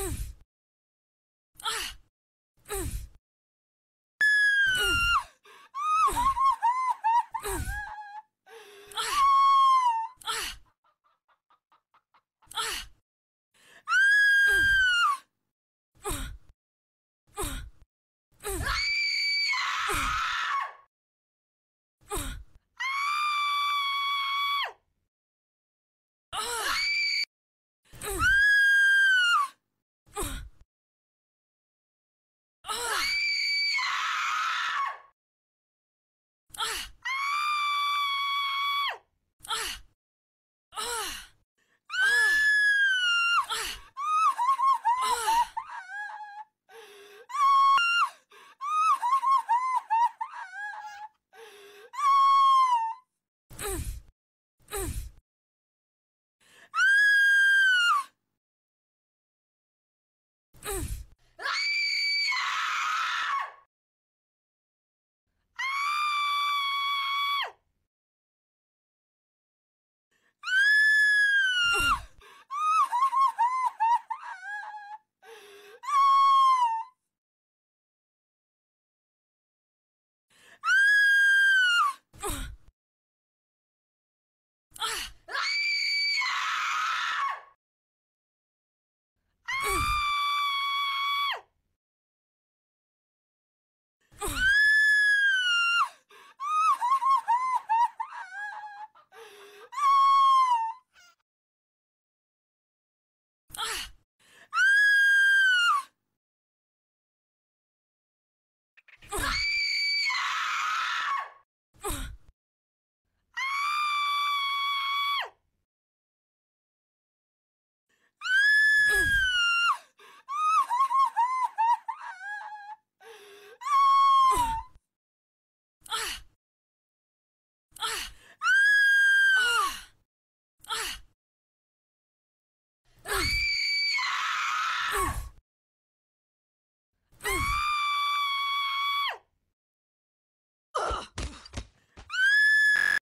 Oof.